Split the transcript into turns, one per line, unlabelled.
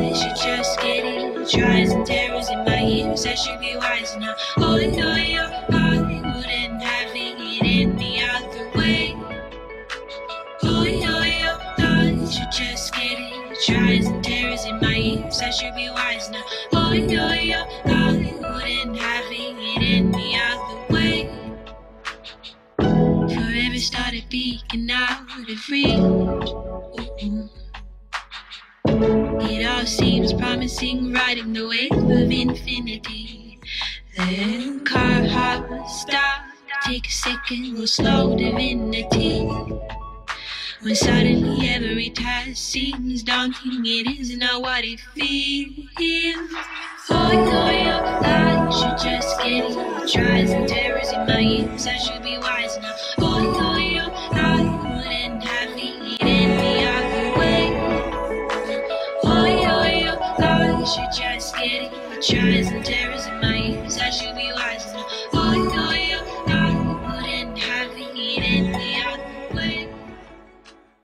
I should just get it. Tries and terrors in my ears, I should be wise now. Oh, no, yo, I wouldn't have it any other way. Oh, yo, yo, I should just get it. Tries and terrors in my ears, I should be wise now. Oh, yo, yo, I wouldn't have it any other way. Forever started peeking out of reach. It all seems promising, riding the wave of infinity. Then car hop, stop, take a second, go slow divinity. When suddenly every task seems daunting, it is not what it feels. Oh, yo, yo, I should just get it. Tries and terrors in my ears, I should be wise now. I should just get it. Tries and terrors in my ears, I should be wise.